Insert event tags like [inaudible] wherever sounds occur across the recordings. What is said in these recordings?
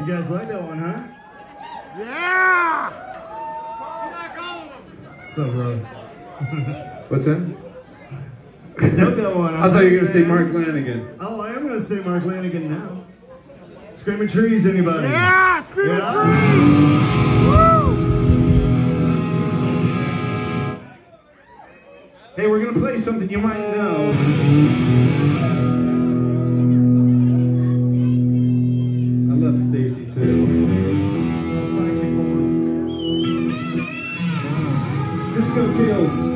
You guys like that one, huh? Yeah! What's up, bro? [laughs] What's that? Dug that one. I thought you were gonna say. Mark Lanegan. Oh, I am gonna say Mark Lanegan now. Screaming trees, anybody? Yeah! Screaming Yeah. Hey, we're gonna play something you might know. Stacy too. For Disco Kills.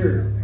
Thank